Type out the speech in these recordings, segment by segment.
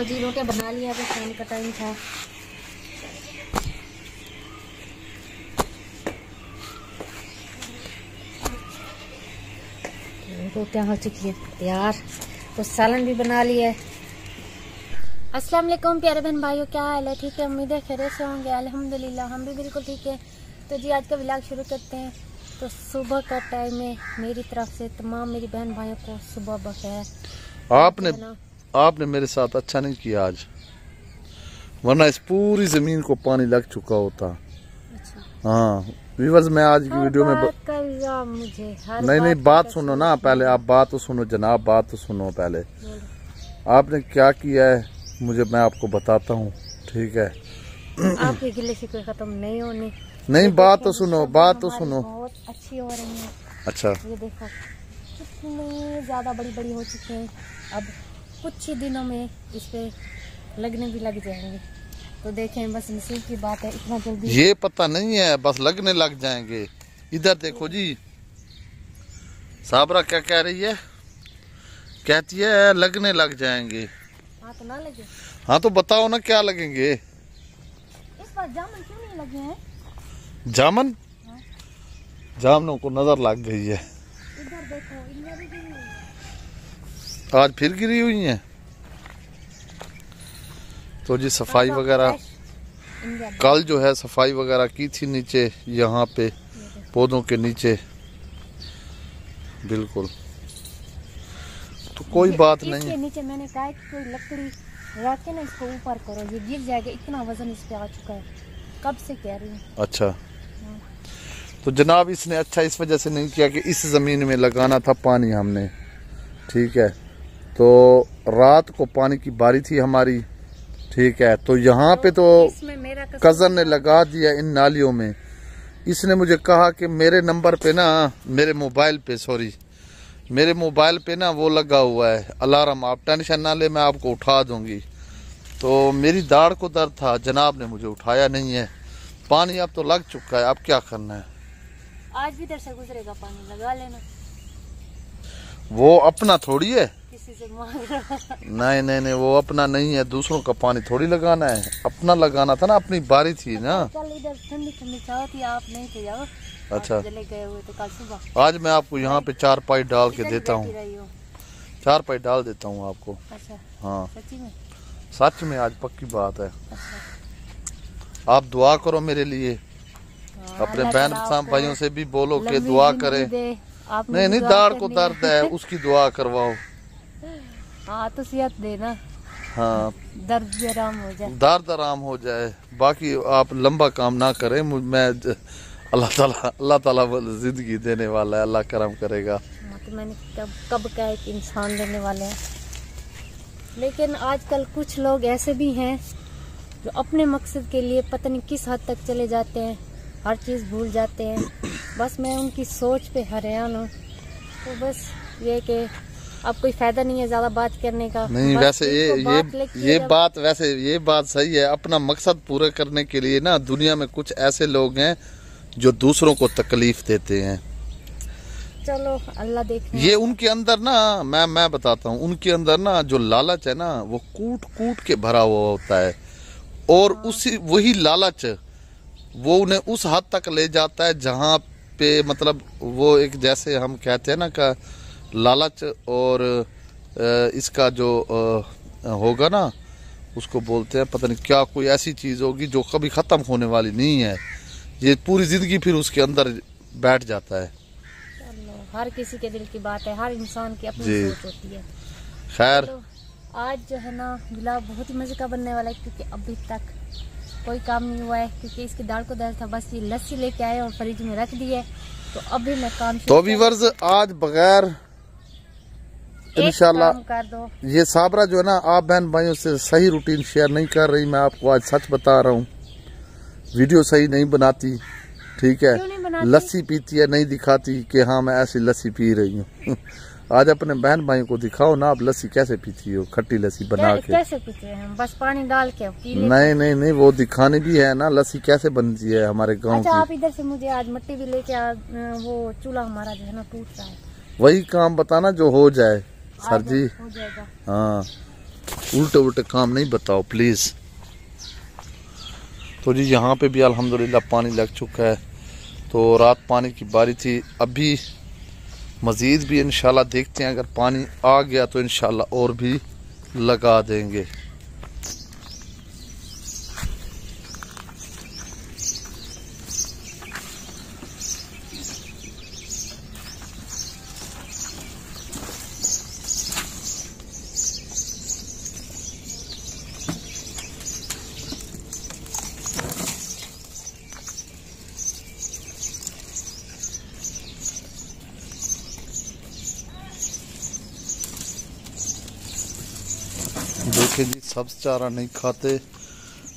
तो जी रोटी बना लिया अभी खाने का टाइम था। रोटियाँ हो चुकी है तैयार। तो सालन भी बना लिया है। अस्सलाम वालेकुम प्यारे बहन भाइयों क्या हाल है? ठीक है? उम्मीद है खैर से होंगे अल्हम्दुलिल्लाह हम भी बिल्कुल ठीक है। तो जी आज का व्लॉग शुरू करते हैं। तो सुबह का टाइम है मेरी तरफ़ से। तमाम मेरी बहन भाइयों को सुबह बखैर। आपने है? आपने मेरे साथ अच्छा नहीं किया आज। वरना इस पूरी ज़मीन को पानी लग चुका होता। अच्छा। हाँ व्यूवर्स मैं आज की वीडियो में ब... मुझे। नहीं नहीं बात सुनो ना पहले आप बात तो सुनो जनाब बात तो सुनो पहले। आपने क्या किया है? मुझे मैं आपको बताता हूँ ठीक है? आपके गिले शिकवे खत्म नहीं होने। नहीं बात तो सुनो बात तो सुनो। बहुत अच्छी हो रही है। अच्छा। ये देखो कितनी ज़्यादा बड़ी बड़ी हो चुकी हैं। अब कुछ ही दिनों में इस पे लगने भी लग जाएँगे। तो देखें बस नसीब की बात है इतना जल्दी। ये पता नहीं है बस लगने लग जाएँगे। इधर देखो जी साबरा क्या कह रही है? कहती है लगने लग जाएँगे। हाथ ना लगे? हाँ तो बताओ ना क्या लगेंगे? इस बार जामन क्यों नहीं लगे हैं? जामन? हाँ। जामनों को नज़र लग गई है। इधर देखो इधर भी गिरी हुई है। आज फिर गिरी हुई है? तो जी सफ़ाई वगैरह कल जो है सफ़ाई वगैरह की थी नीचे यहाँ पे पौधों के नीचे। बिल्कुल। तो कोई बात नहीं। है नीचे मैंने कहा कि कोई लकड़ी रख के ना इसको ऊपर करो ये गिर जाएगा इतना वज़न इस पे आ चुका है। कब से कह रही हूँ। अच्छा। तो जनाब इसने अच्छा इस वजह से नहीं किया कि इस ज़मीन में लगाना था पानी हमने। ठीक है। तो रात को पानी की बारी थी हमारी ठीक है। तो यहाँ पे तो मेरा कज़न ने लगा दिया इन नालियों में। इसने मुझे कहा कि मेरे नंबर पे ना मेरे मोबाइल पे सॉरी मेरे मोबाइल पे ना वो लगा हुआ है अलार्म। आप टेंशन ना ले मैं आपको उठा दूँगी। तो मेरी दाढ़ को दर्द था जनाब ने मुझे उठाया नहीं है। पानी अब तो लग चुका है अब क्या करना है? आज भी इधर से गुजरेगा पानी लगा लेना। वो अपना थोड़ी है? किसी से मांग रहा नहीं नहीं नहीं वो अपना नहीं है दूसरों का पानी थोड़ी लगाना है। अपना लगाना था ना अपनी बारी थी ना। कल इधर ठंडी ठंडी चाह थी आप नहीं थे यार। अच्छा। चले गए हुए थे कल सुबह। आज मैं आपको यहाँ पे चार पाई डाल के देता हूँ। चार पाई डाल देता हूँ आपको। अच्छा हाँ। सच में आज पक्की बात है। अच्छा। आप दुआ करो मेरे लिए। हाँ, अपने बहन भाइयों से भी बोलो कि दुआ करे। नहीं नहीं दाढ़ को दर्द है। उसकी दुआ करवाओ। हाँ तो सेहत देना हाँ। दर्द आराम हो जाए। दर्द आराम हो जाए। बाकी आप लंबा काम ना करें। मैं अल्लाह ताला अल्लाह ताला ज़िंदगी देने वाला है। अल्लाह करम करेगा। हाँ, तो मैंने कब कब का एक इंसान देने वाले हैं? लेकिन आजकल कुछ लोग ऐसे भी हैं जो अपने मकसद के लिए पता नहीं किस हद तक चले जाते हैं। हर चीज़ भूल जाते हैं। बस मैं उनकी सोच पे हैरान हूँ। तो बस ये कि अब कोई फ़ायदा नहीं है ज़्यादा बात करने का। नहीं वैसे ये ये बात ये बात वैसे ये बात सही है। अपना मकसद पूरा करने के लिए ना दुनिया में कुछ ऐसे लोग हैं जो दूसरों को तकलीफ़ देते हैं। चलो अल्लाह देख। ये उनके अंदर ना मैं मैं बताता हूँ उनके अंदर ना जो लालच है ना वो कूट कूट के भरा हुआ होता है। और उसी वही लालच वो उन्हें उस हद तक ले जाता है जहाँ पे मतलब वो एक जैसे हम कहते हैं ना का लालच और इसका जो होगा ना उसको बोलते हैं पता नहीं क्या कोई ऐसी चीज़ होगी जो कभी खत्म होने वाली नहीं है। ये पूरी ज़िंदगी फिर उसके अंदर बैठ जाता है। हर किसी के दिल की बात है हर इंसान की अपनी सोच होती है। खैर। तो आज जो है ना गुलाब बहुत ही मज़े का बनने वाला है क्योंकि अभी तक कोई काम नहीं हुआ है क्योंकि इसकी दाढ़ को दर्द था बस ये लस्सी लेके आए और फ्रिज में रख दी है तो अभी मैं काम तो व्यूवर्स आज बगैर दो। ये साबरा जो है ना आप बहन भाइयों से सही रूटीन शेयर नहीं कर रही मैं आपको आज सच बता रहा हूँ। वीडियो सही नहीं बनाती ठीक है? लस्सी पीती है नहीं दिखाती कि हाँ मैं ऐसी लस्सी पी रही हूँ। आज अपने बहन भाइयों को दिखाओ ना आप लस्सी कैसे पीती हो खट्टी लस्सी बना के। कैसे पीते हैं बस पानी डाल के नहीं नहीं नहीं वो दिखानी भी है ना लस्सी कैसे बनती है हमारे गाँव अच्छा आप इधर से मुझे आज मिट्टी भी लेके वो चूल्हा हमारा जो है ना टूट रहा है। वही काम बताना जो हो जाए। सर जी। हाँ उल्टे उल्टे काम नहीं बताओ प्लीज़ तो जी यहाँ पे भी अल्हम्दुलिल्लाह पानी लग चुका है। तो रात पानी की बारी थी। अभी मज़ीद भी इन देखते हैं। अगर पानी आ गया तो इन और भी लगा देंगे देखे जी सब्ज चारा नहीं खाते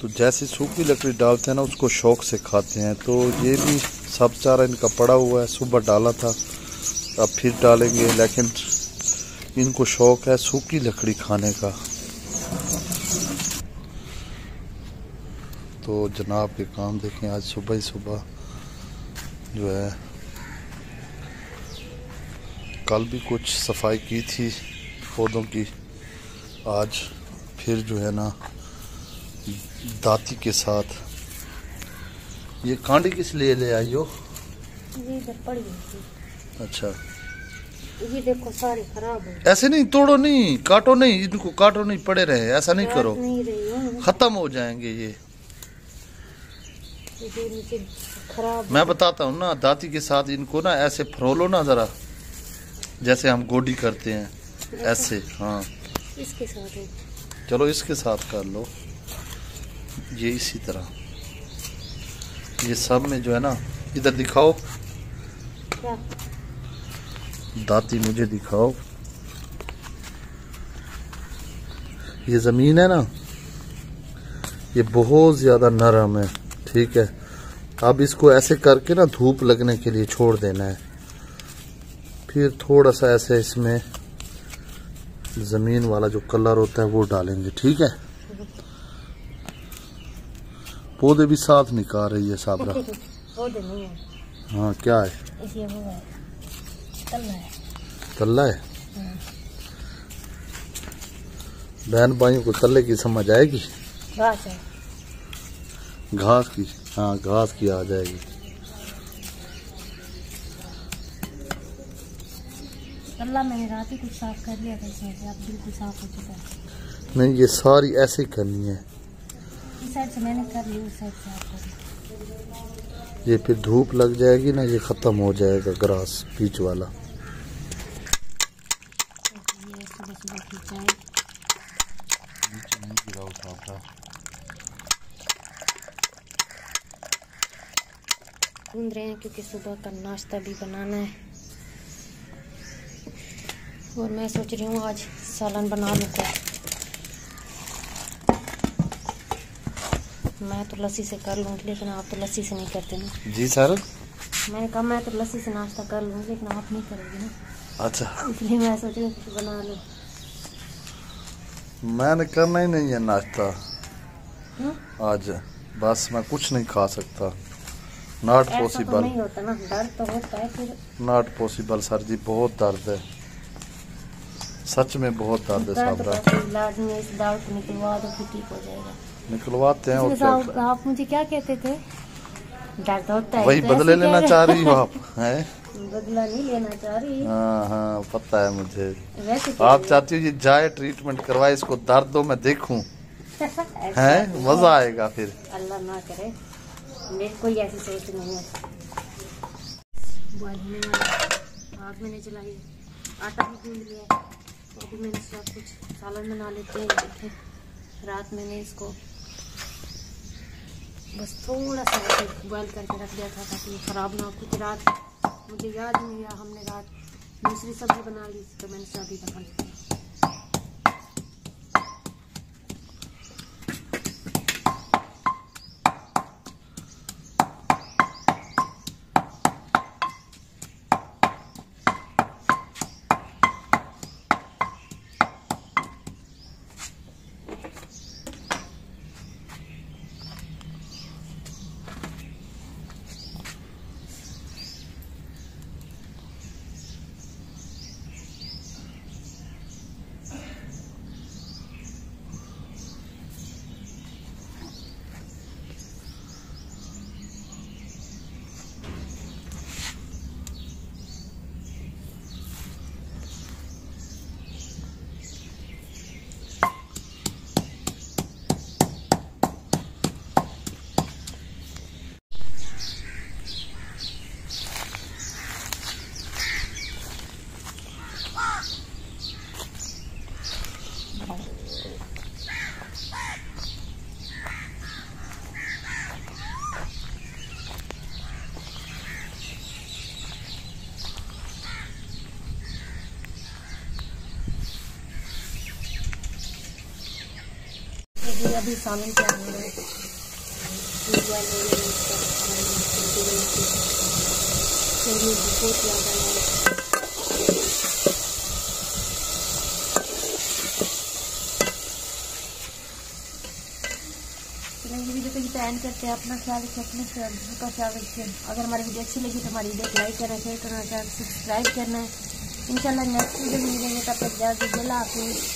तो जैसे सूखी लकड़ी डालते हैं ना, उसको शौक से खाते हैं। तो ये भी सब्ज चारा इनका पड़ा हुआ है, सुबह डाला था, अब फिर डालेंगे, लेकिन इनको शौक है सूखी लकड़ी खाने का। तो जनाब के काम देखें, आज सुबह ही सुबह जो है, कल भी कुछ सफ़ाई की थी, पौधों की, आज फिर जो है ना दाती के साथ। ये कांडी किस लिए ले आई हो? अच्छा। ये देखो सारी खराब हो ऐसे नहीं तोड़ो नहीं काटो नहीं इनको काटो नहीं पड़े रहे ऐसा नहीं करो। नहीं खत्म हो जाएँगे ये। ये खराब मैं बताता हूँ ना दाती के साथ इनको ना ऐसे फरोलो ना जरा जैसे हम गोडी करते हैं ऐसे हाँ। इसके साथ है। चलो इसके साथ कर लो। ये इसी तरह। ये सब में जो है ना इधर दिखाओ। क्या? दाती मुझे दिखाओ। ये ज़मीन है ना ये बहुत ज़्यादा नरम है ठीक है। अब इसको ऐसे करके ना धूप लगने के लिए छोड़ देना है। फिर थोड़ा सा ऐसे इसमें ज़मीन वाला जो कलर होता है वो डालेंगे ठीक है? पौधे भी साथ निकाल रही है साबरा। नहीं है। क्या है? ये है। तल्ला है। बहन भाइयों को तल्ले की समझ आएगी? घास की हाँ घास की आ जाएगी। तल्ला मैंने रात ही कुछ साफ़ कर लिया था इसमें अब बिल्कुल साफ़ हो चुका है। नहीं ये सारी ऐसे ही करनी है। इस साइड से मैंने कर ली उस साइड से आप ये फिर धूप लग जाएगी ना ये खत्म हो जाएगा ग्रास बीच वाला। ये सुबह सुबह की चाय। ढूंढ रहे हैं क्योंकि सुबह का नाश्ता भी बनाना है। और मैं सोच रही हूँ आज सालन बना लेते हैं मैं तो लस्सी से कर लूँ लेकिन आप तो लस्सी से नहीं करते ना। जी सर मैंने कहा मैं तो लस्सी से नाश्ता कर लूँ लेकिन आप नहीं करोगे ना। अच्छा। इसलिए मैं सोच रही हूँ बना लूँ। मैंने करना ही नहीं है नाश्ता। हम्म? आज बस मैं कुछ नहीं खा सकता। नॉट तो पॉसिबल। नहीं होता ना डर तो होता है फिर नॉट पॉसिबल सर जी बहुत दर्द है। सच में बहुत दर्द है का कोई इलाज नहीं इस दर्द को निकलवा दो फिर ठीक हो जाएगा। निकलवाते हैं और क्या आप मुझे क्या कहते थे? दर्द होता है वही तो बदले लेना चाह रही हो आप हैं? बदला नहीं लेना चाह रही। हाँ हाँ पता है मुझे। आप चाहती हो ये जाए ट्रीटमेंट करवाए इसको दर्द दो मैं देखूँ? हैं? मज़ा आएगा फिर। अल्लाह ना करे। मेरे कोई ऐसी सोच नहीं है। आग मैंने चलाई आटा भी गूंद लिया। तो अभी मैंने सब कुछ सालन बना लेते हैं, देखें। रात मैंने इसको बस थोड़ा सा ऐसे बॉयल करके रख दिया था ताकि ख़राब ना हो, क्योंकि रात मुझे याद नहीं आया हमने रात दूसरी सब्ज़ी बना ली तो मैंने सब्ज़ी बना ली अभी सालन क्या हो रहा है? बहुत ज़्यादा है वीडियो को ये एंड करते हैं। अपना ख्याल रखें अपने दूसरों का ख्याल रखें अगर हमारी वीडियो अच्छी लगी तो हमारी वीडियो को लाइक करना शेयर करना चैनल सब्सक्राइब करना। है इंशाल्लाह नेक्स्ट वीडियो में मिलेंगे, तब तक जल्द जल्द हाफिज़।